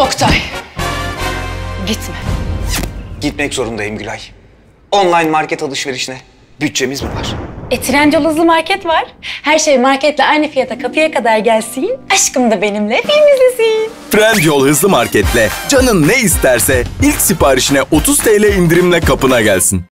Oktay. Gitme. Gitmek zorundayım Gülay. Online market alışverişine bütçemiz mi var? E Trendyol hızlı market var. Her şey marketle aynı fiyata kapıya kadar gelsin. Aşkım da benimle film izlesin. Trendyol Hızlı Market'le canın ne isterse ilk siparişine 30 TL indirimle kapına gelsin.